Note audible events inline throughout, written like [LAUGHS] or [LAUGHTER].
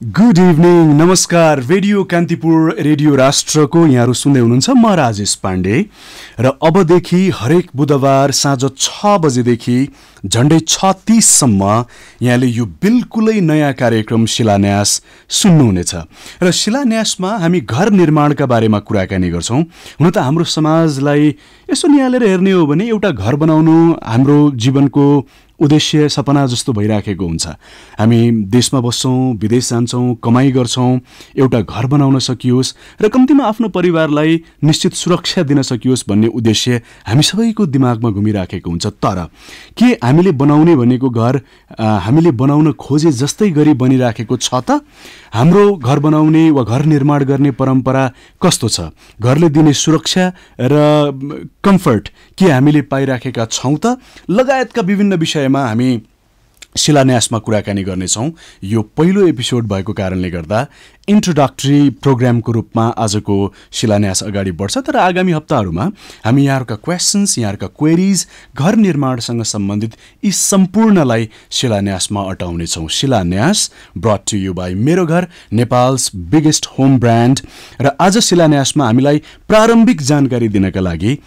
Good evening नमस्कार radio Kantipur radio राष्ट्रको यहाँहरू सुन्दै हुनुहुन्छ म राजेश पाण्डे। र अबदेखि हरेक बुधबार साँझ छ बजेदेखि झन्डै छ तिससम्म यहाँले यो बिल्कुलै नयाँ कार्यक्रम शिलान्यास सुन्नुहुनेछ। र शिलान्यासमा हामी घर निर्माणका बारेमा कुराकानी गर्छौँ। हुन त हाम्रो समाजलाई यसो निहालेर हेर्ने हो भने एउटा घर बनाउनु हाम्रो जीवनको उद्देश्य सपना जस्तो भइराखेको हुन्छ। हामी देशमा बस्छौँ विदेश जान्छौँ कमाइ गर्छौँ एउटा घर बनाउन सकियोस् र कम्तीमा आफ्नो परिवारलाई निश्चित सुरक्षा दिन सकियोस् भन्ने उद्देश्य हामी सबैको दिमागमा घुमिराखेको हुन्छ। तर के हामीले बनाउने भनेको घर हामीले बनाउन खोजे जस्तै गरी बनिराखेको छ त? हाम्रो घर बनाउने वा घर निर्माण गर्ने परम्परा कस्तो छ? घरले दिने सुरक्षा र कम्फर्ट के हामीले पाइराखेका छौँ त? लगायतका विभिन्न विषयमा हामी शिलान्यासमा कुराकानी गर्नेछौँ। यो पहिलो एपिसोड भएको कारणले गर्दा इन्ट्रोडक्टरी प्रोग्रामको रूपमा आजको शिलान्यास अगाडि बढ्छ तर आगामी हप्ताहरूमा हामी यहाँहरूका क्वेसन्स यहाँहरूका क्वेरिज घर निर्माणसँग सम्बन्धित यी सम्पूर्णलाई शिलान्यासमा अटाउनेछौँ। शिलान्यास ब्रट टु यु बाई मेरो घर नेपाल्स बिगेस्ट होम ब्रान्ड र आज शिलान्यासमा हामीलाई प्रारम्भिक जानकारी दिनका लागि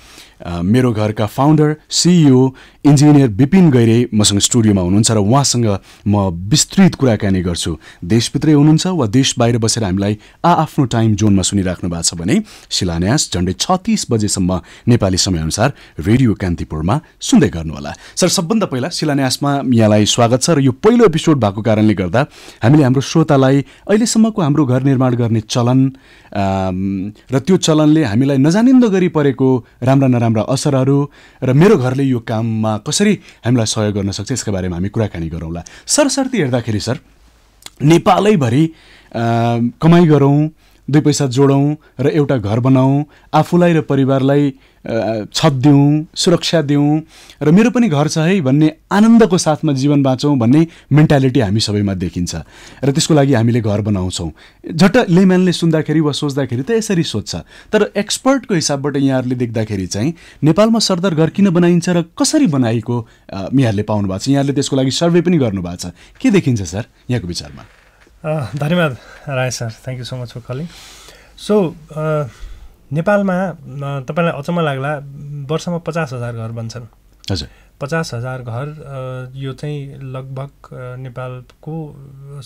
मेरो घरका founder CEO engineer Vipin Gaire मसँग स्टुडियोमा हुनुहुन्छ र उहाँसँग म विस्तृत कुराकानी गर्छु। देशभित्रै हुनुहुन्छ वा देश बाहिर बसेर हामीलाई आ आफ्नो टाइम जोनमा सुनिराख्नु भएको छ भने शिलान्यास झन्डै छत्तिस बजेसम्म नेपाली समयअनुसार रेडियो कान्तिपुरमा सुन्दै गर्नुहोला। सर सबभन्दा पहिला शिलान्यासमा यहाँलाई स्वागत छ र यो पहिलो एपिसोड भएको कारणले गर्दा हामीले हाम्रो श्रोतालाई अहिलेसम्मको हाम्रो घर निर्माण गर्ने चलन र त्यो चलनले हामीलाई नजानिन्दो गरी परेको राम्रा नराम्रा असरहरू र मेरो घरले यो काममा कसरी हामीलाई सहयोग गर्न सक्छ यसका बारेमा हामी कुराकानी गरौँला। सरसर्ती हेर्दाखेरि सर नेपालैभरि कमाइ गरौँ दुई पैसा जोडौँ र एउटा घर बनाऊँ आफूलाई र परिवारलाई छत दिउँ सुरक्षा दिउँ र मेरो पनि घर छ है भन्ने आनन्दको साथमा जीवन बाँचौँ भन्ने मेन्टालिटी हामी सबैमा देखिन्छ र त्यसको लागि हामीले घर बनाउँछौँ। झट्ट लेम्यानले सुन्दाखेरि वा सोच्दाखेरि त यसरी सोध्छ। तर एक्सपर्टको हिसाबबाट यहाँहरूले देख्दाखेरि चाहिँ नेपालमा सरदर घर किन बनाइन्छ र कसरी बनाएको यहाँहरूले पाउनु भएको छ। यहाँहरूले त्यसको लागि सर्वे पनि गर्नुभएको छ। के देखिन्छ सर यहाँको विचारमा? धन्यवाद Rai sir. Thank you so much for calling so नेपालमा तपाईँलाई अचम्म लाग्ला वर्षमा पचास हजार घर बन्छन्। हजुर। पचास हजार घर यो चाहिँ लगभग नेपालको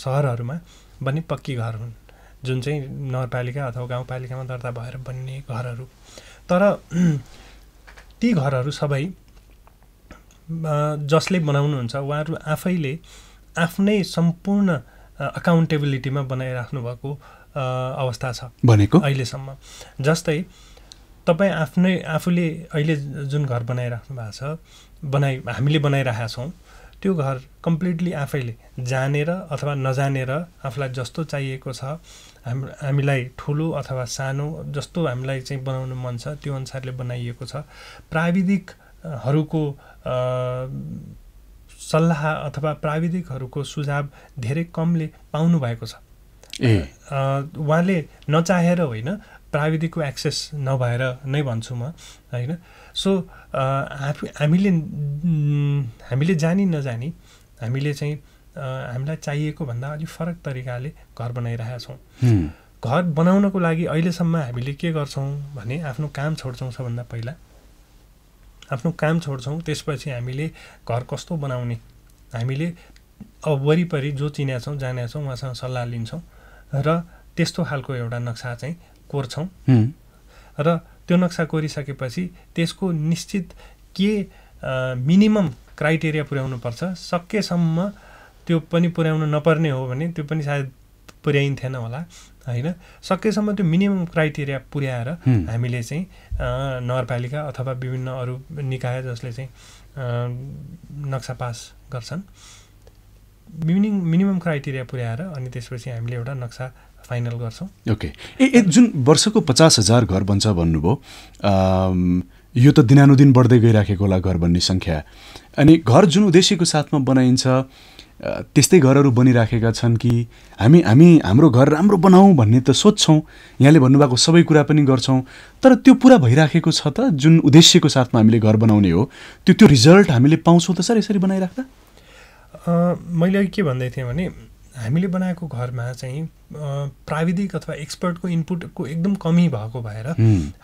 सहरहरूमा बन्ने पक्की घर हुन्। जुन चाहिँ नगरपालिका अथवा गाउँपालिकामा दर्ता भएर बन्ने घरहरू। तर [CLEARS THROAT] ती घरहरू सबै जसले बनाउनुहुन्छ उहाँहरू आफैले आफ्नै सम्पूर्ण अकाउन्टेबिलिटीमा बनाइराख्नु भएको अवस्था छ। भनेको? अहिलेसम्म। जस्तै तपाईँ आफ्नै आफूले अहिले जुन घर बनाइराख्नु भएको छ बनाइ हामीले बनाइरहेका छौँ त्यो घर कम्प्लिटली आफैले जानेर अथवा नजानेर आफूलाई जस्तो चाहिएको छ हाम हामीलाई ठुलो अथवा सानो जस्तो हामीलाई चाहिँ बनाउनु मन छ त्यो अनुसारले बनाइएको छ। प्राविधिकहरूको सल्लाह अथवा प्राविधिकहरूको सुझाव धेरै कमले पाउनु भएको छ। उहाँले नचाहेर होइन प्राविधिकको एक्सेस नभएर नै भन्छु म होइन। सो हामीले हामीले जानी नजानी हामीले चाहिँ हामीलाई चाहिएको भन्दा अलिक फरक तरिकाले घर बनाइरहेका छौँ। घर बनाउनको लागि अहिलेसम्म हामीले के गर्छौँ भने आफ्नो काम छोड्छौँ सबभन्दा पहिला। आफ्नो काम छोड्छौँ त्यसपछि हामीले घर कस्तो बनाउने? हामीले अब वरिपरि जो चिनेका छौँ जानेका छौँ उहाँसँग सल्लाह लिन्छौँ र त्यस्तो खालको एउटा नक्सा चाहिँ कोर्छौँ। र त्यो नक्सा कोरिसकेपछि त्यसको निश्चित के मिनिमम क्राइटेरिया पुर्याउनुपर्छ सकेसम्म त्यो पनि पुर्याउनु नपर्ने हो भने त्यो पनि सायद पुर्याइन्थेन होला होइन? सकेसम्म त्यो मिनिमम क्राइटेरिया पुर्याएर हामीले चाहिँ नगरपालिका अथवा विभिन्न अरू निकाय जसले चाहिँ नक्सा पास गर्छन्। मिनिङ मिनिमम क्राइटेरिया पुर्याएर अनि त्यसपछि हामीले एउटा नक्सा फाइनल गर्छौँ। ओके। ए जुन वर्षको पचास हजार घर बन्छ भन्नुभयो यो त दिनानुदिन बढ्दै गइराखेको होला घर भन्ने सङ्ख्या। अनि घर जुन उद्देश्यको साथमा बनाइन्छ त्यस्तै घरहरू बनिराखेका छन् कि हामी हामी हाम्रो घर राम्रो बनाऊँ भन्ने त सोध्छौँ यहाँले भन्नुभएको सबै कुरा पनि गर्छौँ। तर त्यो पुरा भइराखेको छ त जुन उद्देश्यको साथमा हामीले घर बनाउने हो त्यो त्यो रिजल्ट हामीले पाउँछौँ त सर यसरी बनाइराख्दा? मैले अघि के भन्दै थिएँ भने हामीले बनाएको घरमा चाहिँ प्राविधिक अथवा एक्सपर्टको इनपुटको एकदम कमी भएको भएर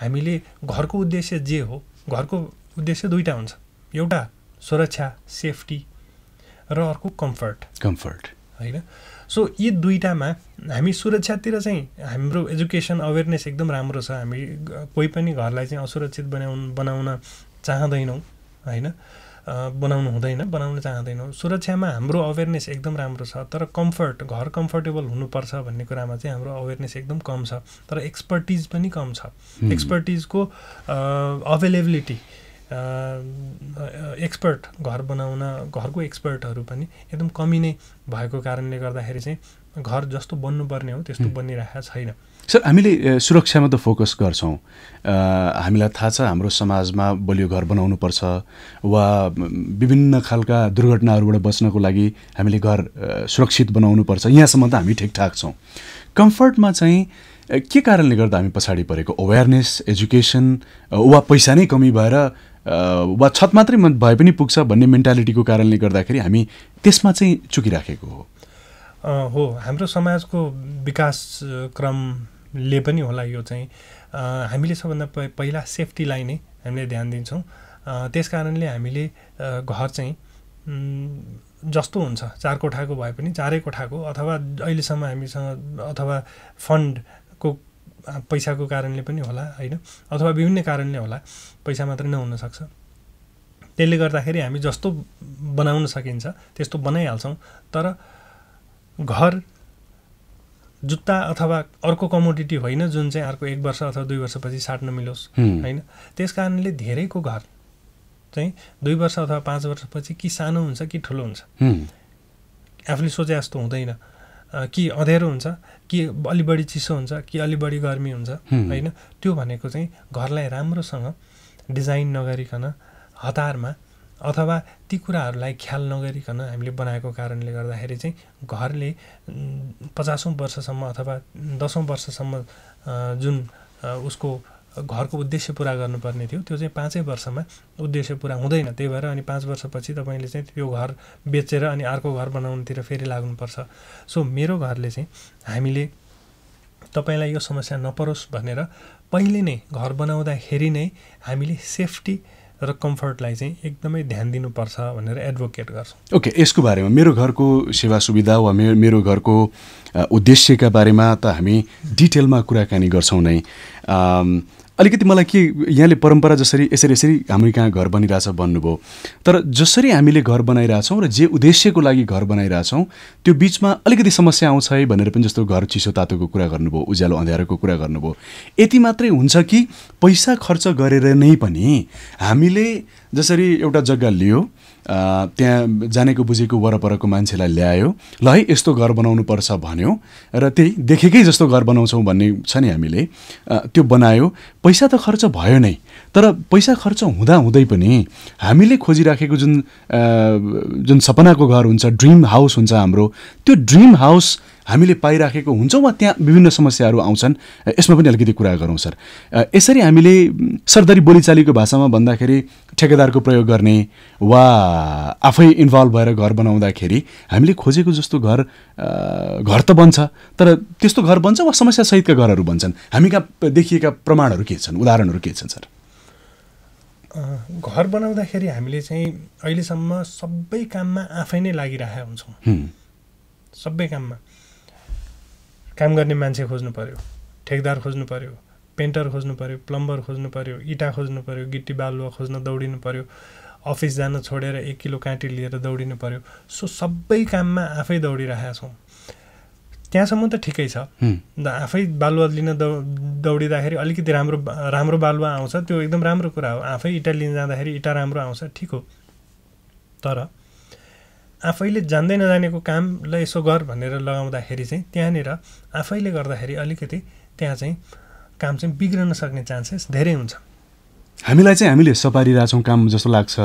हामीले घरको उद्देश्य जे हो घरको उद्देश्य दुईवटा हुन्छ। एउटा सुरक्षा सेफ्टी र अर्को कम्फर्ट कम्फर्ट होइन? सो यी दुईवटामा हामी सुरक्षातिर चाहिँ हाम्रो एजुकेसन अवेरनेस एकदम राम्रो छ। हामी कोही पनि घरलाई चाहिँ असुरक्षित बनाउनु बनाउन चाहँदैनौँ होइन? बनाउनु हुँदैन बनाउन चाहँदैनौँ। सुरक्षामा हाम्रो अवेरनेस एकदम राम्रो छ। तर कम्फर्ट घर कम्फर्टेबल हुनुपर्छ भन्ने कुरामा चाहिँ हाम्रो अवेरनेस एकदम कम छ। तर एक्सपर्टिज पनि कम छ। एक्सपर्टिजको अभाइलेबिलिटी एक्सपर्ट घर बनाउन घरको एक्सपर्टहरू पनि एकदम कमी नै भएको कारणले गर्दाखेरि चाहिँ घर जस्तो बन्नुपर्ने हो त्यस्तो बनिरहेको छैन। सर हामीले सुरक्षामा त फोकस गर्छौँ। हामीलाई थाहा छ हाम्रो समाजमा बलियो घर बनाउनुपर्छ वा विभिन्न खालका दुर्घटनाहरूबाट बच्नको लागि हामीले घर सुरक्षित बनाउनुपर्छ। यहाँसम्म त हामी ठिकठाक छौँ। कम्फर्टमा चाहिँ के कारणले गर्दा हामी पछाडि परेको? अवेरनेस एजुकेसन वा पैसा नै कमी भएर वा छत मात्रै भए पनि पुग्छ भन्ने मेन्टालिटीको कारणले गर्दाखेरि हामी त्यसमा चाहिँ चुकिराखेको हो। हो हाम्रो समाजको विकास क्रमले पनि होला यो चाहिँ। हामीले सबभन्दा पहिला सेफ्टीलाई नै हामीले ध्यान दिन्छौँ। त्यस कारणले हामीले घर चाहिँ जस्तो हुन्छ चार कोठाको भए पनि चारै कोठाको अथवा अहिलेसम्म हामीसँग अथवा फन्डको पैसाको कारणले पनि होला होइन? अथवा विभिन्न कारणले होला पैसा मात्रै नहुनसक्छ त्यसले गर्दाखेरि हामी जस्तो बनाउन सकिन्छ त्यस्तो बनाइहाल्छौँ। तर घर जुत्ता अथवा अर्को कमोडिटी होइन जुन चाहिँ अर्को एक वर्ष अथवा दुई वर्षपछि साट्न मिलोस् होइन? त्यस कारणले धेरैको घर चाहिँ दुई वर्ष अथवा पाँच वर्षपछि कि सानो हुन्छ कि ठुलो हुन्छ। आफूले सोचे जस्तो हुँदैन। कि अँध्यारो हुन्छ कि अलि बढी चिसो हुन्छ कि अलि बढी गर्मी हुन्छ होइन? त्यो भनेको चाहिँ घरलाई राम्रोसँग डिजाइन नगरिकन हतारमा अथवा ती कुराहरूलाई ख्याल नगरिकन हामीले बनाएको कारणले गर्दाखेरि चाहिँ घरले पचासौँ वर्षसम्म अथवा दसौँ वर्षसम्म जुन उसको घरको उद्देश्य पुरा गर्नुपर्ने थियो। त्यो चाहिँ पाँचै वर्षमा उद्देश्य पुरा हुँदैन। त्यही भएर अनि पाँच वर्षपछि तपाईँले चाहिँ त्यो घर बेचेर अनि अर्को घर बनाउनुतिर फेरि लाग्नुपर्छ। सो मेरो घरले चाहिँ हामीले तपाईँलाई यो समस्या नपरोस् भनेर पहिले नै घर बनाउँदाखेरि नै हामीले सेफ्टी र कम्फर्टलाई चाहिँ एकदमै ध्यान दिनुपर्छ भनेर एडभोकेट गर्छौँ। ओके यसको बारेमा मेरो घरको सेवा सुविधा वा मेरो मेरो घरको उद्देश्यका बारेमा त हामी डिटेलमा कुराकानी गर्छौँ नै। अलिकति मलाई के यहाँले परम्परा जसरी यसरी यसरी हाम्रो कहाँ घर बनिरहेछ भन्नुभयो तर जसरी हामीले घर बनाइरहेछौँ र जे उद्देश्यको लागि घर बनाइरहेछौँ त्यो बिचमा अलिकति समस्या आउँछ है भनेर पनि जस्तो घर चिसो तातोको कुरा गर्नुभयो उज्यालो अँध्यारोको कुरा गर्नुभयो। यति मात्रै हुन्छ कि पैसा खर्च गरेर नै पनि हामीले जसरी एउटा जग्गा लियो त्यहाँ जानेको बुझेको वरपरको मान्छेलाई ल्यायो ल है यस्तो घर बनाउनु पर्छ भन्यो र त्यही देखेकै जस्तो घर बनाउँछौँ भन्ने छ नि हामीले त्यो बनायो। पैसा त खर्च भयो नै तर पैसा खर्च हुँदा हुँदै पनि हामीले खोजिराखेको जुन जुन सपनाको घर हुन्छ ड्रिम हाउस हुन्छ हाम्रो त्यो ड्रिम हाउस हामीले पाइराखेको हुन्छौँ वा त्यहाँ विभिन्न समस्याहरू आउँछन्? यसमा पनि अलिकति कुरा गरौँ सर। यसरी हामीले सरदरी बोलीचालीको भाषामा भन्दाखेरि ठेकेदारको प्रयोग गर्ने वा आफै इन्भल्भ भएर घर बनाउँदाखेरि हामीले खोजेको जस्तो घर घर त बन्छ तर त्यस्तो घर बन्छ वा समस्यासहितका घरहरू बन्छन्? हामी कहाँ देखिएका प्रमाणहरू के छन् उदाहरणहरू के छन् सर? घर बनाउँदाखेरि हामीले चाहिँ अहिलेसम्म सबै काममा आफै नै लागिरहेका हुन्छौँ। सबै काममा। काम गर्ने मान्छे खोज्नु पऱ्यो ठेकदार खोज्नु पऱ्यो पेन्टर खोज्नु पऱ्यो प्लम्बर खोज्नु पऱ्यो इँटा खोज्नु पऱ्यो गिट्टी बालुवा खोज्न दौडिनु पऱ्यो अफिस जान छोडेर एक किलो काँटी लिएर दौडिनु पऱ्यो सो सबै काममा आफै दौडिरहेका छौँ। त्यहाँसम्म त ठिकै छ। आफै बालुवा लिन दौ दौडिँदाखेरि अलिकति राम्रो राम्रो बालुवा आउँछ त्यो एकदम राम्रो कुरा हो। आफै इँटा लिन जाँदाखेरि इँटा राम्रो आउँछ ठिक हो। तर आफैले जान्दै नजानेको कामलाई यसो गर भनेर लगाउँदाखेरि चाहिँ त्यहाँनिर आफैले गर्दाखेरि अलिकति त्यहाँ चाहिँ काम चाहिँ बिग्रन सक्ने चान्सेस धेरै हुन्छ। हामीलाई चाहिँ हामीले सपारिरहेछौँ काम जस्तो लाग्छ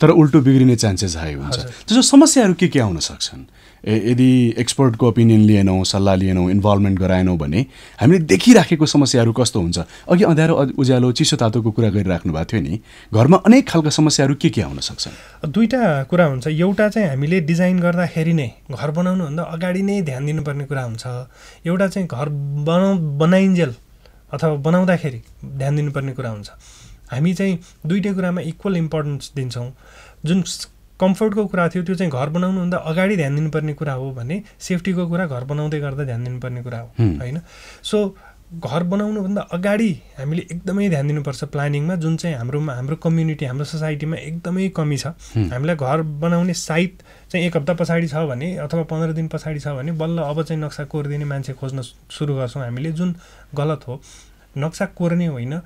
तर उल्टो बिग्रिने चान्सेस हाई हुन्छ। त्यसो समस्याहरू के के आउन सक्छन्? यदि एक्सपर्टको ओपिनियन लिएनौँ सल्लाह लिएनौँ इन्भल्भमेन्ट गराएनौँ भने हामीले देखिराखेको समस्याहरू कस्तो हुन्छ? अघि अँध्यारो उज्यालो चिसो तातोको कुरा गरिराख्नु भएको थियो नि घरमा अनेक खालका समस्याहरू के के आउन सक्छन्? दुईवटा कुरा हुन्छ। एउटा चाहिँ हामीले डिजाइन गर्दाखेरि नै घर बनाउनुभन्दा अगाडि नै ध्यान दिनुपर्ने कुरा हुन्छ। एउटा चाहिँ घर बनाउ बनाइन्जेल अथवा बनाउँदाखेरि ध्यान दिनुपर्ने कुरा हुन्छ। हामी चाहिँ दुइटै कुरामा इक्वल इम्पोर्टेन्स दिन्छौँ। जुन कम्फर्टको कुरा थियो त्यो चाहिँ घर बनाउनुभन्दा अगाडि ध्यान दिनुपर्ने कुरा हो भने सेफ्टीको कुरा घर बनाउँदै गर्दा ध्यान दिनुपर्ने कुरा हो। होइन? सो घर बनाउनुभन्दा अगाडि हामीले एकदमै ध्यान दिनुपर्छ प्लानिङमा जुन चाहिँ हाम्रोमा हाम्रो कम्युनिटी हाम्रो सोसाइटीमा एकदमै कमी छ। हामीलाई घर बनाउने साइट चाहिँ एक हप्ता पछाडि छ भने अथवा पन्ध्र दिन पछाडि छ भने बल्ल अब चाहिँ नक्सा कोरिदिने मान्छे खोज्न सुरु गर्छौँ हामीले जुन गलत हो। नक्सा कोर्ने होइन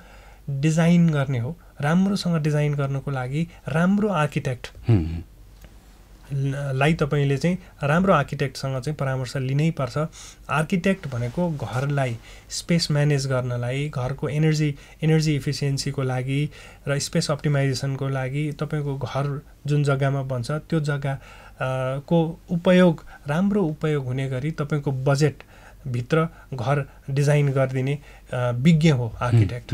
डिजाइन गर्ने हो। राम्रोसँग डिजाइन गर्नको लागि राम्रो आर्किटेक्ट। लाई तपाईँले चाहिँ राम्रो आर्किटेक्टसँग चाहिँ परामर्श लिनै पर्छ। आर्किटेक्ट भनेको घरलाई स्पेस म्यानेज गर्नलाई घरको एनर्जी एनर्जी इफिसियन्सीको लागि र स्पेस अप्टिमाइजेसनको लागि तपाईँको घर जुन जग्गामा बन्छ त्यो जग्गा को उपयोग राम्रो उपयोग हुने गरी तपाईँको बजेटभित्र घर डिजाइन गरिदिने विज्ञ हो आर्किटेक्ट।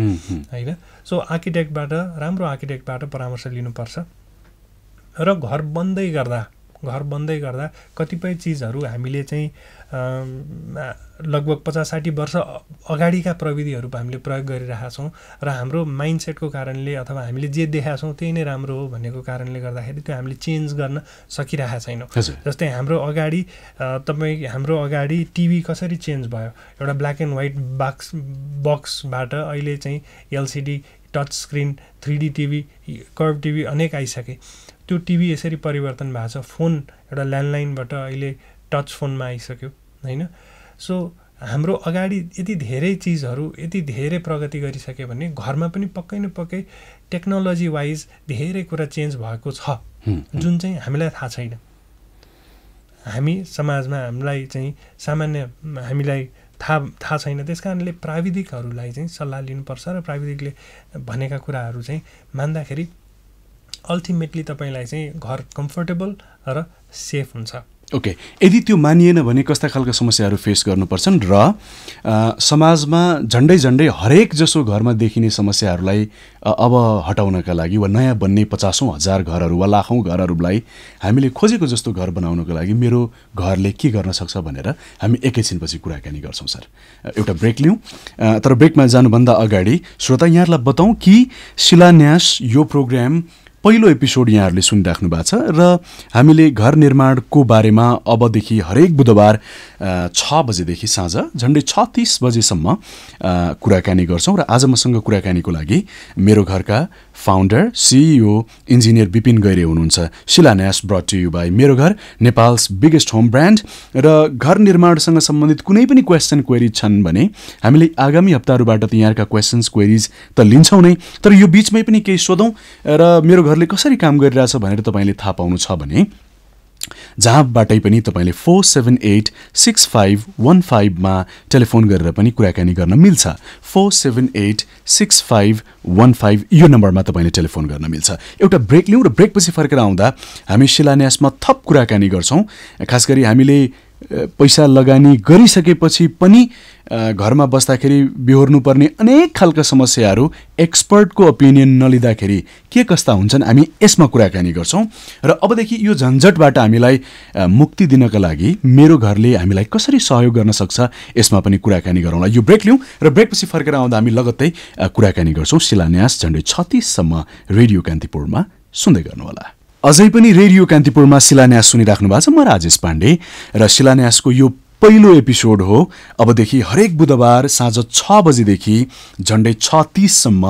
होइन सो आर्किटेक्टबाट राम्रो आर्किटेक्टबाट परामर्श लिनुपर्छ र घर बन्दै गर्दा घर बन्दै गर्दा कतिपय चिजहरू हामीले चाहिँ लगभग पचास साठी वर्ष अगाडिका प्रविधिहरू हामीले प्रयोग गरिरहेका छौँ र हाम्रो माइन्डसेटको कारणले अथवा हामीले जे देखाएको छौँ त्यही नै राम्रो हो भन्नेको कारणले गर्दाखेरि त्यो हामीले चेन्ज गर्न सकिरहेका छैनौँ। जस्तै हाम्रो अगाडि तपाईँ हाम्रो अगाडि टिभी कसरी चेन्ज भयो? एउटा ब्ल्याक एन्ड व्हाइट बाक्स बक्सबाट अहिले चाहिँ LCD touch screen three D TV curve TV अनेक आइसके। त्यो टिभी यसरी परिवर्तन भएको छ। फोन एउटा ल्यान्डलाइनबाट अहिले टच फोनमा आइसक्यो होइन? सो हाम्रो अगाडि यति धेरै चिजहरू यति धेरै प्रगति गरिसक्यो भने घरमा पनि पक्कै न पक्कै टेक्नोलोजी वाइज धेरै कुरा चेन्ज भएको छ। जुन चाहिँ हामीलाई थाहा छैन। हामी समाजमा हामीलाई चाहिँ सामान्य हामीलाई थाहा थाहा छैन। त्यस कारणले प्राविधिकहरूलाई चाहिँ सल्लाह लिनुपर्छ र प्राविधिकले भनेका कुराहरू चाहिँ मान्दाखेरि अल्टिमेटली तपाईँलाई चाहिँ घर कम्फोर्टेबल र सेफ हुन्छ। ओके यदि त्यो मानिएन भने कस्ता खालका समस्याहरू फेस गर्नुपर्छन् र समाजमा झन्डै झन्डै हरेक जसो घरमा देखिने समस्याहरूलाई अब हटाउनका लागि वा नयाँ बन्ने पचासौँ हजार घरहरू वा लाखौँ घरहरूलाई हामीले खोजेको जस्तो घर बनाउनको लागि मेरो घरले के गर्न सक्छ भनेर हामी एकैछिनपछि कुराकानी गर्छौँ सर। एउटा ब्रेक लिउँ। तर ब्रेकमा जानुभन्दा अगाडि श्रोता यहाँहरूलाई बताउँ कि शिलान्यास यो प्रोग्राम पहिलो एपिसोड यहाँहरूले सुनिराख्नु भएको छ र हामीले घर निर्माणको बारेमा अबदेखि हरेक बुधबार छ बजेदेखि साँझ झन्डै छ तिस बजेसम्म कुराकानी गर्छौँ र आज मसँग कुराकानीको लागि मेरो घरका founder CEO engineer Vipin Gaire हुनुहुन्छ। शिलान्यास ब्रट टु यु बाई मेरो घर नेपाल्स बिगेस्ट होम ब्रान्ड र घर निर्माणसँग सम्बन्धित कुनै पनि क्वेसन क्वेरिज छन् भने हामीले आगामी हप्ताहरूबाट त यहाँका क्वेसन्स क्वेरिज त लिन्छौँ नै तर यो बिचमै पनि केही सोधौँ। र मेरो घरले कसरी काम गरिरहेछ भनेर तपाईँले थाहा पाउनु छ भने जहाँबाटै पनि तपाईँले four seven eight six five one फाइभमा टेलिफोन गरेर पनि कुराकानी गर्न मिल्छ। Four seven eight six five one five यो नम्बरमा तपाईँले टेलिफोन गर्न मिल्छ। एउटा ब्रेक लिउँ र ब्रेकपछि फर्केर आउँदा हामी शिलान्यासमा थप कुराकानी गर्छौँ। खास गरी हामीले पैसा लगानी गरिसकेपछि पनि घरमा बस्दाखेरि बिहोर्नुपर्ने अनेक खालका समस्याहरू एक्सपर्टको ओपिनियन नलिँदाखेरि के कस्ता हुन्छन् हामी यसमा कुराकानी गर्छौँ। र अबदेखि यो झन्झटबाट हामीलाई मुक्ति दिनका लागि मेरो घरले हामीलाई कसरी सहयोग गर्न सक्छ यसमा पनि कुराकानी गरौँला। यो ब्रेक लिउँ र ब्रेकपछि फर्केर आउँदा हामी लगत्तै कुराकानी गर्छौँ। शिलान्यास झन्डै छत्तिससम्म रेडियो कान्तिपुरमा सुन्दै गर्नुहोला। अझै पनि रेडियो कान्तिपुरमा शिलान्यास सुनिराख्नु भएको छ। म राजेश पाण्डे र शिलान्यासको यो पहिलो एपिसोड हो। अबदेखि हरेक बुधबार साँझ छ बजेदेखि झन्डै छ तिससम्म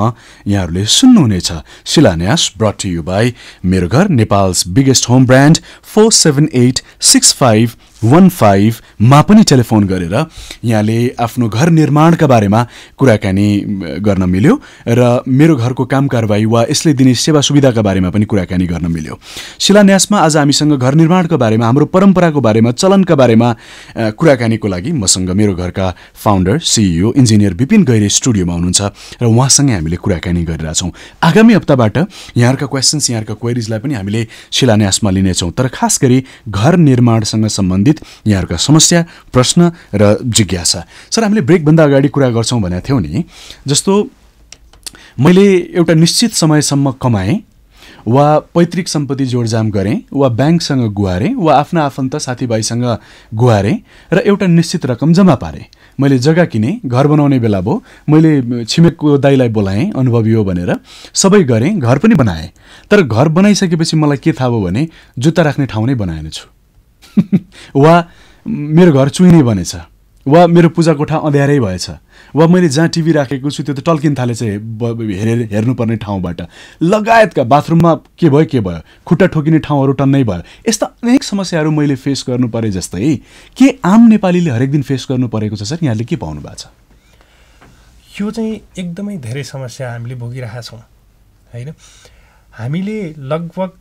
यहाँहरूले सुन्नुहुनेछ। शिलान्यास brought you by Mero Ghar Nepal's biggest home brand four seven eight six five one फाइभमा पनि टेलिफोन गरेर यहाँले आफ्नो घर निर्माणका बारेमा कुराकानी गर्न मिल्यो र मेरो घरको काम कारवाही वा यसले दिने सेवा सुविधाका बारेमा पनि कुराकानी गर्न मिल्यो। शिलान्यासमा आज हामीसँग घर निर्माणको बारेमा हाम्रो परम्पराको बारेमा चलनका बारेमा कुराकानीको लागि मसँग मेरो घरका founder CEO engineer Vipin Gaire स्टुडियोमा हुनुहुन्छ र उहाँसँगै हामीले कुराकानी गरिरहेछौँ। आगामी हप्ताबाट यहाँहरूका क्वेसन्स यहाँहरूका क्वेरिजलाई पनि हामीले शिलान्यासमा लिनेछौँ। तर खास गरी घर निर्माणसँग सम्बन्धित सम्बन्धित यहाँहरूका समस्या प्रश्न र जिज्ञासा। सर हामीले ब्रेकभन्दा अगाडि कुरा गर्छौँ भनेको थियौँ नि जस्तो मैले एउटा निश्चित समयसम्म कमाएँ वा पैतृक सम्पत्ति जोडजाम गरेँ वा ब्याङ्कसँग गुहारेँ वा आफ्ना आफन्त साथीभाइसँग गुहारेँ र एउटा निश्चित रकम जम्मा पारेँ। मैले जग्गा किनेँ घर बनाउने बेला भयो मैले छिमेकको दाईलाई बोलाएँ अनुभवी हो भनेर सबै गरेँ घर पनि बनाएँ। तर घर बनाइसकेपछि मलाई के थाहा भयो भने जुत्ता राख्ने ठाउँ नै बनाएन छु। [LAUGHS] वा मेरो घर चुइनै बनेछ। वा मेरो पूजा कोठा अँध्यारै भएछ। वा मैले जहाँ टिभी राखेको छु त्यो त टल्किन थालेछ हेरेर हेर्नुपर्ने ठाउँबाट। लगायतका बाथरुममा के भयो के भयो? खुट्टा ठोकिने ठाउँहरू टन्नै भयो। यस्ता अनेक समस्याहरू मैले फेस गर्नु परे जस्तै के आम नेपालीले हरेक दिन फेस गर्नु परेको छ सर? यहाँले के पाउनु भएको छ? यो चाहिँ एकदमै धेरै समस्या हामीले भोगिरहेका छौँ होइन? हामीले लगभग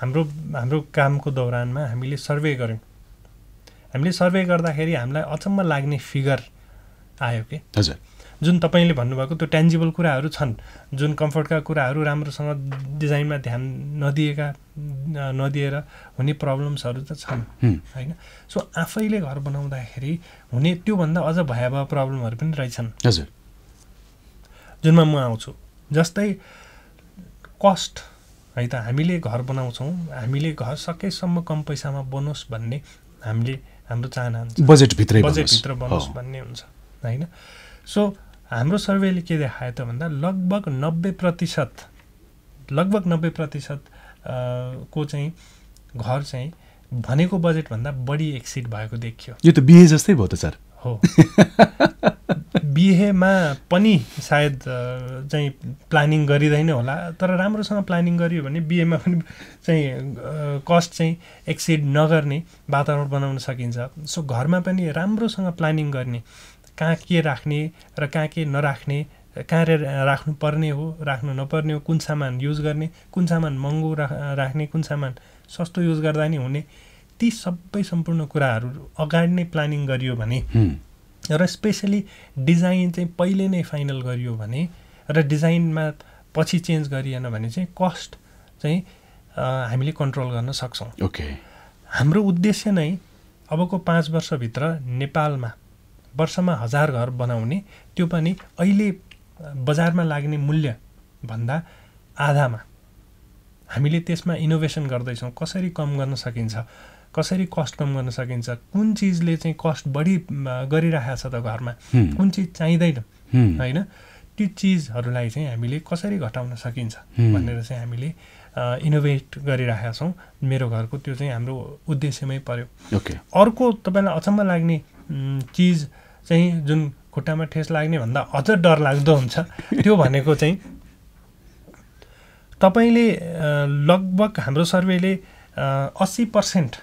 हाम्रो हाम्रो कामको दौरानमा हामीले सर्वे गऱ्यौँ। हामीले सर्वे गर्दाखेरि हामीलाई अचम्म लाग्ने फिगर आयो कि? हजुर। जुन तपाईँले भन्नुभएको त्यो ट्यान्जिबल कुराहरू छन् जुन कम्फर्टका कुराहरू राम्रोसँग डिजाइनमा ध्यान नदिएका नदिएर हुने प्रब्लम्सहरू त छन् होइन? सो आफैले घर बनाउँदाखेरि हुने त्योभन्दा अझ भयावह प्रब्लमहरू पनि रहेछन्। हजुर। जुनमा म आउँछु जस्तै कस्ट है त? हामीले घर बनाउँछौँ हामीले घर सकेसम्म कम पैसामा बनोस् भन्ने हामीले हाम्रो चाहना हुन्छ। बजेटभित्रै बजेटभित्र बनोस् भन्ने हुन्छ होइन? सो हाम्रो सर्वेले के देखायो त भन्दा लगभग नब्बे प्रतिशत लगभग नब्बे प्रतिशत को चाहिँ घर चाहिँ भनेको बजेटभन्दा बढी एक्सिड भएको देखियो। यो त बिहे जस्तै भयो त सर। हो। [LAUGHS] बिहेमा पनि सायद चाहिँ प्लानिङ गरिँदैन होला तर राम्रोसँग प्लानिङ गरियो भने बिहेमा पनि चाहिँ कस्ट चाहिँ एक्सिड नगर्ने वातावरण बनाउन सकिन्छ। सो घरमा पनि राम्रोसँग प्लानिङ गर्ने कहाँ के राख्ने र कहाँ के नराख्ने कहाँ राख्नु पर्ने हो राख्नु नपर्ने हो कुन सामान युज गर्ने कुन सामान महँगो राख्ने कुन सामान सस्तो युज गर्दा नि हुने ती सबै सम्पूर्ण कुराहरू अगाडि नै प्लानिङ गरियो भने र स्पेसली डिजाइन चाहिँ पहिले नै फाइनल गरियो भने र डिजाइनमा पछि चेन्ज गरिएन भने चाहिँ कस्ट चाहिँ हामीले कन्ट्रोल गर्न सक्छौँ। ओके। हाम्रो उद्देश्य नै अबको पाँच वर्षभित्र नेपालमा वर्षमा हजार घर बनाउने त्यो पनि अहिले बजारमा लाग्ने मूल्यभन्दा आधामा। हामीले त्यसमा इनोभेसन गर्दैछौँ। कसरी कम गर्न सकिन्छ? कसरी कस्ट कम गर्न सकिन्छ? कुन चिजले चाहिँ कस्ट बढी गरिरहेको छ त घरमा? कुन चिज चाहिँदैन होइन? त्यो चिजहरूलाई चाहिँ हामीले कसरी घटाउन सकिन्छ भनेर चाहिँ हामीले इनोभेट गरिरहेका छौँ। मेरो घरको त्यो चाहिँ हाम्रो उद्देश्यमै पर्यो। अर्को तपाईँलाई अचम्म लाग्ने चिज चाहिँ जुन खुट्टामा ठेस लाग्ने भन्दा अझ डर लाग्दो हुन्छ त्यो भनेको चाहिँ तपाईँले लगभग हाम्रो सर्वेले अस्सी पर्सेन्ट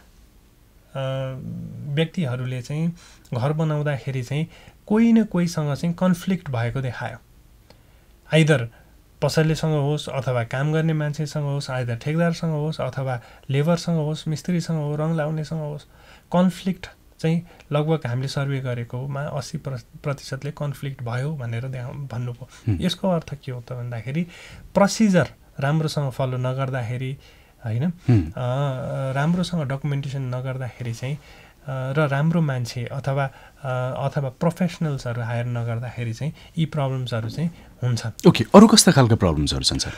व्यक्तिहरूले चाहिँ घर बनाउँदाखेरि चाहिँ कोही न कोहीसँग चाहिँ कन्फ्लिक्ट भएको देखायो। आइदर पसलेसँग होस् अथवा काम गर्ने मान्छेसँग होस् आइदर ठेकदारसँग होस् अथवा लेबरसँग होस् मिस्त्रीसँग होस् रङ लाउनेसँग होस् कन्फ्लिक्ट चाहिँ लगभग हामीले सर्वे गरेकोमा अस्सी प्रतिशतले कन्फ्लिक्ट भयो भनेर देखा भन्नुभयो। यसको अर्थ के हो त भन्दाखेरि प्रोसिजर राम्रोसँग फलो नगर्दाखेरि होइन? राम्रोसँग डकुमेन्टेसन नगर्दाखेरि चाहिँ र राम्रो मान्छे अथवा अथवा प्रोफेसनल्सहरू हायर नगर्दाखेरि चाहिँ यी प्रब्लम्सहरू चाहिँ हुन्छन् ओके अरू कस्ता खालको प्रब्लम्सहरू छन् सर?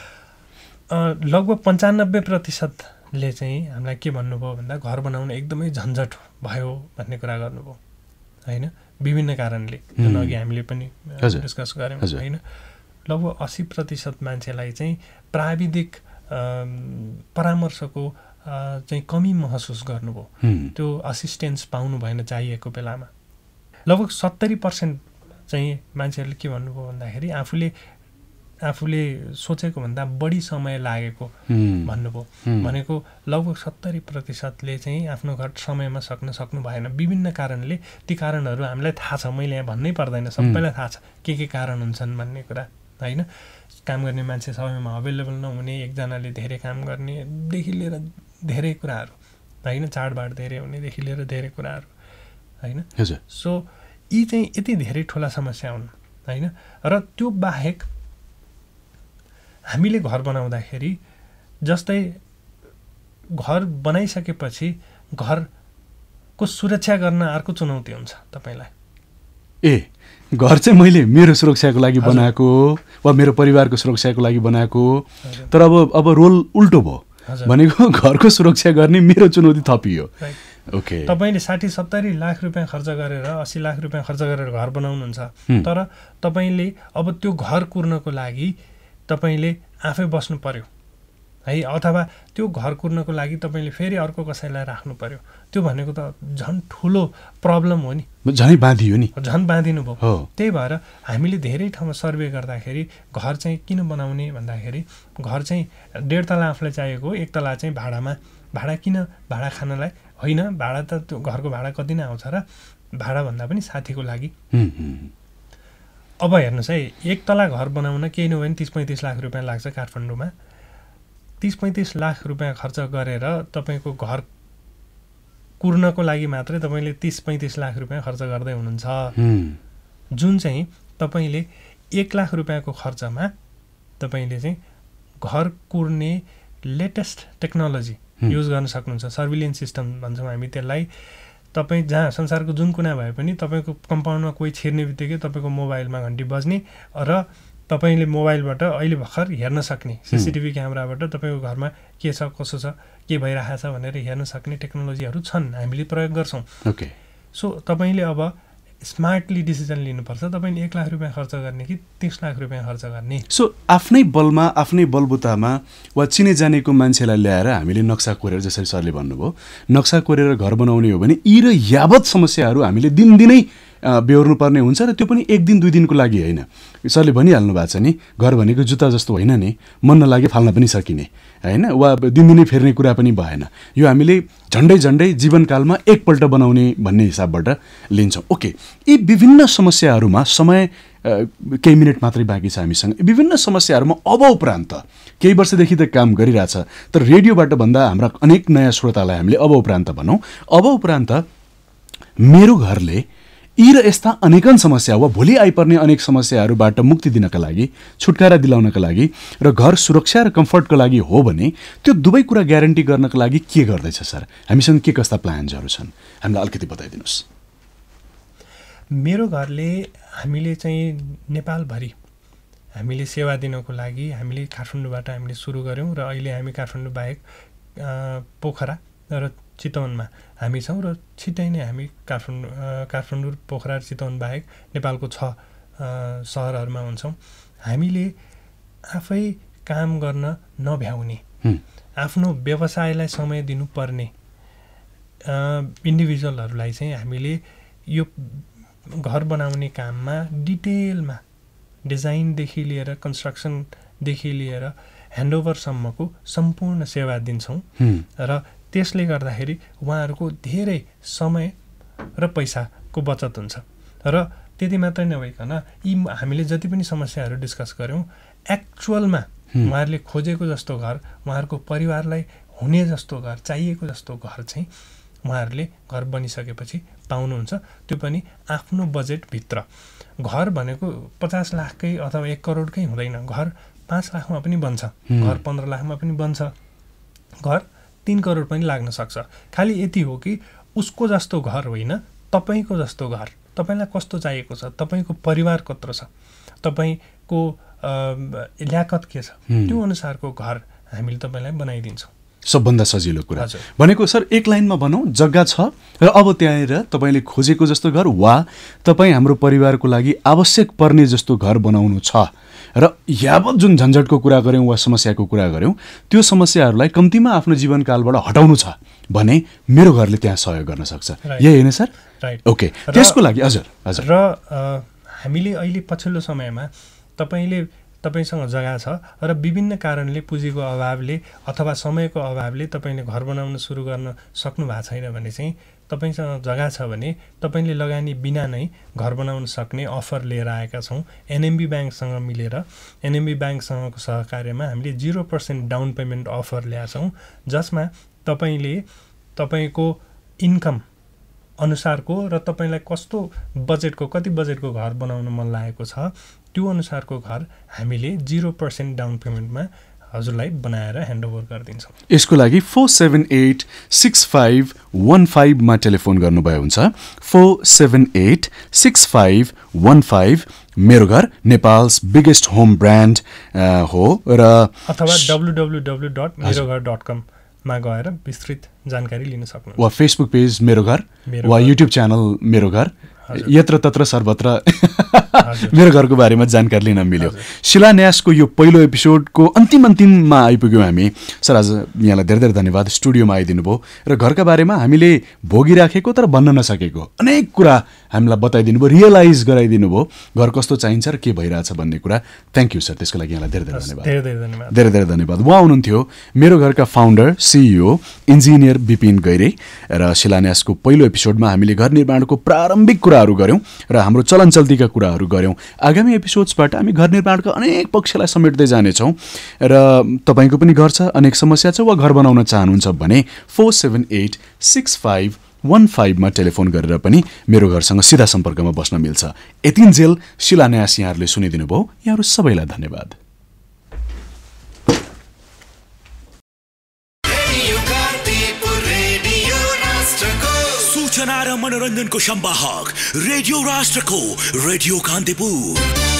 लगभग पन्चानब्बे प्रतिशतले चाहिँ हामीलाई के भन्नुभयो भन्दा घर बनाउन एकदमै झन्झट भयो भन्ने कुरा गर्नुभयो होइन? विभिन्न कारणले। जुन अघि हामीले पनि डिस्कस गऱ्यौँ होइन? लगभग अस्सी प्रतिशत मान्छेलाई चाहिँ प्राविधिक परामर्शको चाहिँ कमी महसुस गर्नुभयो। त्यो असिस्टेन्स पाउनु भएन चाहिएको बेलामा। लगभग सत्तरी पर्सेन्ट चाहिँ मान्छेहरूले के भन्नुभयो भन्दाखेरि आफूले आफूले सोचेको भन्दा बढी समय लागेको भन्नुभयो। भनेको लगभग सत्तरी प्रतिशतले चाहिँ आफ्नो घर समयमा सक्न सक्नु भएन। विभिन्न कारणले ती कारणहरू हामीलाई थाहा छ। मैले यहाँ भन्नै पर्दैन। सबैलाई थाहा छ। के के कारण हुन्छन् भन्ने कुरा होइन? काम गर्ने मान्छे समयमा अभाइलेबल नहुने एकजनाले धेरै काम गर्नेदेखि लिएर धेरै कुराहरू होइन? चाडबाड धेरै हुनेदेखि लिएर धेरै कुराहरू होइन? सो यी चाहिँ यति धेरै ठुला समस्या हुन् होइन? र त्यो बाहेक हामीले घर बनाउँदाखेरि जस्तै घर बनाइसकेपछि घरको सुरक्षा गर्न अर्को चुनौती हुन्छ तपाईँलाई। ए घर चाहिँ मैले मेरो सुरक्षाको लागि। बनाएको हो वा मेरो परिवारको सुरक्षाको लागि बनाएको हो। तर अब अब रोल उल्टो भयो। भनेको [LAUGHS] घरको सुरक्षा गर्ने मेरो चुनौती थपियो। ओके तपाईँले साठी सत्तरी लाख रुपियाँ खर्च गरेर अस्सी लाख रुपियाँ खर्च गरेर घर बनाउनुहुन्छ। तर तपाईँले अब त्यो घर कुर्नको लागि तपाईँले आफै बस्नु पर्यो है अथवा त्यो घर कुर्नको लागि तपाईँले फेरि अर्को कसैलाई राख्नु पर्यो? त्यो भनेको त झन् ठुलो प्रब्लम हो नि। झनै बाँधियो नि। झन् बाँधिनु भयो। त्यही भएर हामीले धेरै ठाउँमा सर्वे गर्दाखेरि घर चाहिँ किन बनाउने भन्दाखेरि घर चाहिँ डेढ तला आफूलाई चाहिएको एक तला चाहिँ भाडामा। भाडा किन? भाडा खानलाई। होइन भाडा त त्यो घरको भाडा कति नै आउँछ र भाडाभन्दा पनि साथीको लागि। अब हेर्नुहोस् है एक तला घर बनाउन केही नभए पनि तिस पैँतिस लाख रुपियाँ लाग्छ काठमाडौँमा। तिस पैँतिस लाख रुपियाँ खर्च गरेर तपाईँको घर कुर्नको लागि मात्रै तपाईँले तिस पैँतिस लाख रुपियाँ खर्च गर्दै हुनुहुन्छ। जुन चाहिँ तपाईँले एक लाख रुपियाँको खर्चमा तपाईँले चाहिँ घर कुर्ने लेटेस्ट टेक्नोलोजी। युज गर्न सक्नुहुन्छ। सर्भिलियन्स सिस्टम भन्छौँ हामी त्यसलाई। तपाईँ जहाँ संसारको जुन कुना भए पनि तपाईँको कम्पाउन्डमा कोही छिर्ने बित्तिकै तपाईँको मोबाइलमा घन्टी बज्ने र तपाईँले मोबाइलबाट अहिले भर्खर हेर्न सक्ने सिसिटिभी क्यामेराबाट तपाईँको घरमा के छ कसो छ के भइरहेको छ भनेर हेर्न सक्ने टेक्नोलोजीहरू छन् हामीले प्रयोग गर्छौँ। ओके। सो तपाईँले अब स्मार्टली डिसिजन लिनुपर्छ तपाईँले एक लाख रुपियाँ खर्च गर्ने कि तिस लाख रुपियाँ खर्च गर्ने? सो आफ्नै बलमा आफ्नै बलबुतामा वा चिने जानेको मान्छेलाई ल्याएर हामीले नक्सा कोरेर जसरी सरले भन्नुभयो नक्सा कोरेर घर बनाउने हो भने यी र यावत समस्याहरू हामीले दिनदिनै अ, बेहोर्नु पर्ने हुन्छ र त्यो पनि एक दिन दुई दिनको लागि होइन। सरले भनिहाल्नु भएको छ नि घर भनेको जुत्ता जस्तो होइन नि मन नलागे फाल्न पनि सकिने होइन? वा दिनदिनै फेर्ने कुरा पनि भएन। यो हामीले झन्डै झन्डै जीवनकालमा एकपल्ट बनाउने भन्ने हिसाबबाट लिन्छौँ। ओके यी विभिन्न समस्याहरूमा समय केही मिनट मात्रै बाँकी छ हामीसँग। विभिन्न समस्याहरूमा अब उपरान्त केही वर्षदेखि त काम गरिरहेछ तर रेडियोबाट भन्दा हाम्रा अनेक नयाँ श्रोतालाई हामीले अब उपरान्त भनौँ। अब उपरान्त मेरो घरले यी र यस्ता अनेकन समस्या वा भोलि आइपर्ने अनेक समस्याहरूबाट मुक्ति दिनका लागि छुटकारा दिलाउनका लागि र घर सुरक्षा र कम्फर्टको लागि हो भने त्यो दुवै कुरा ग्यारेन्टी गर्नका लागि के गर्दैछ सर? हामीसँग के कस्ता प्लान्सहरू छन्? हामीलाई अलिकति बताइदिनुहोस्। मेरो घरले हामीले चाहिँ नेपालभरि हामीले सेवा दिनको लागि हामीले काठमाडौँबाट हामीले सुरु गऱ्यौँ र अहिले हामी काठमाडौँ बाहेक पोखरा र चितवनमा हामी छौँ र छिट्टै नै हामी काठमाडौँ काठमाडौँ पोखरा चितवन बाहेक नेपालको छ सहरहरूमा हुन्छौँ। हामीले आफै काम गर्न नभ्याउने आफ्नो व्यवसायलाई समय दिनुपर्ने इन्डिभिजुअलहरूलाई चाहिँ हामीले यो घर बनाउने काममा डिटेलमा डिजाइनदेखि लिएर कन्स्ट्रक्सनदेखि लिएर ह्यान्डओभरसम्मको सम्पूर्ण सेवा दिन्छौँ र त्यसले गर्दाखेरि उहाँहरूको धेरै समय र पैसाको बचत हुन्छ। र त्यति मात्रै नभइकन यी हामीले जति पनि समस्याहरू डिस्कस गऱ्यौँ एक्चुअलमा। उहाँहरूले खोजेको जस्तो घर उहाँहरूको परिवारलाई हुने जस्तो घर चाहिएको जस्तो घर चाहिँ उहाँहरूले घर बनिसकेपछि पाउनुहुन्छ। त्यो पनि आफ्नो बजेटभित्र घर भनेको पचास लाखकै अथवा एक करोडकै हुँदैन। घर पाँच लाखमा पनि बन्छ। घर पन्ध्र लाखमा पनि बन्छ। घर तिन करोड पनि लाग्न सक्छ। खालि यति हो कि उसको जस्तो घर होइन तपाईँको जस्तो घर। तपाईँलाई कस्तो चाहिएको छ? तपाईँको परिवार कत्रो छ? तपाईँको ल्याकत के छ। त्यो अनुसारको घर हामीले तपाईँलाई बनाइदिन्छौँ। सबभन्दा सजिलो कुरा। भनेको सर एक लाइनमा भनौँ जग्गा छ र अब त्यहाँनिर तपाईँले खोजेको जस्तो घर वा तपाईँ हाम्रो परिवारको लागि आवश्यक पर्ने जस्तो घर बनाउनु छ। र यावत जुन झन्झटको कुरा गऱ्यौँ वा समस्याको कुरा गऱ्यौँ त्यो समस्याहरूलाई कम्तीमा आफ्नो जीवनकालबाट हटाउनु छ भने मेरो घरले त्यहाँ सहयोग गर्न सक्छ. यही होइन सर? राइट ओके त्यसको लागि हजुर हजुर। र हामीले अहिले पछिल्लो समयमा तपाईँले तपाईँसँग जग्गा छ र विभिन्न कारणले पुँजीको अभावले अथवा समयको अभावले तपाईँले घर बनाउन सुरु गर्न सक्नु भएको छैन भने चाहिँ तपाईँसँग जग्गा छ भने तपाईँले लगानी बिना नै घर बनाउन सक्ने अफर लिएर आएका छौँ। एनएमबी ब्याङ्कसँग मिलेर एनएमबी ब्याङ्कसँगको सहकार्यमा हामीले zero percent down payment offer ल्याएको छौँ जसमा तपाईँले तपाईँको इन्कम अनुसारको र तपाईँलाई कस्तो बजेटको कति बजेटको घर बनाउन मन लागेको छ त्यो अनुसारको घर हामीले जिरो पर्सेन्ट डाउन पेमेन्टमा हजुरलाई बनाएर ह्यान्डओभर गरिदिन्छौँ यसको लागि four seven eight six five one फाइभमा टेलिफोन गर्नुभयो हुन्छ four seven eight six five one five Mero Ghar Nepal's biggest home brand हो र अथवा डब्लु डब्लु डब्लु डट मेरो घर डट कममा गएर विस्तृत जानकारी लिन सक्नु वा फेसबुक पेज मेरो घर वा। युट्युब च्यानल मेरो घर। यत्र तत्र सर्वत्र। मेरो घरको बारेमा जानकारी लिन मिल्यो। शिलान्यासको यो पहिलो एपिसोडको अन्तिम अन्तिममा आइपुग्यौँ हामी। सर आज यहाँलाई धेरै धेरै धन्यवाद। स्टुडियोमा आइदिनु भयो। र घरका बारेमा हामीले भोगिराखेको तर भन्न नसकेको अनेक कुरा हामीलाई बताइदिनु भयो रियलाइज गराइदिनु भयो। घर कस्तो चाहिन्छ र के भइरहेछ भन्ने कुरा। थ्याङ्क यू सर त्यसको लागि यहाँलाई धेरै धेरै धन्यवाद। धेरै धेरै धन्यवाद। उहाँ हुनुहुन्थ्यो मेरो घरका founder CEO engineer Vipin Gaire. र शिलान्यासको पहिलो एपिसोडमा हामीले घर निर्माणको प्रारम्भिक कुराहरू गऱ्यौँ र हाम्रो चलन चल्तीका कुराहरू गऱ्यौँ। आगामी एपिसोड्सबाट हामी घर निर्माणका अनेक पक्षलाई समेट्दै जानेछौँ र तपाईँको पनि घर छ अनेक समस्या छ वा घर बनाउन चाहनुहुन्छ भने four seven eight six five one फाइभमा टेलिफोन गरेर पनि मेरो घरसँग सिधा सम्पर्कमा बस्न मिल्छ। यतिन्जेल शिलान्यास यहाँहरूले सुनिदिनु भयो यहाँहरू सबैलाई धन्यवाद। सूचना र मनोरञ्जनको सम्वाहक रेडियो राष्ट्रको रेडियो कान्तिपुर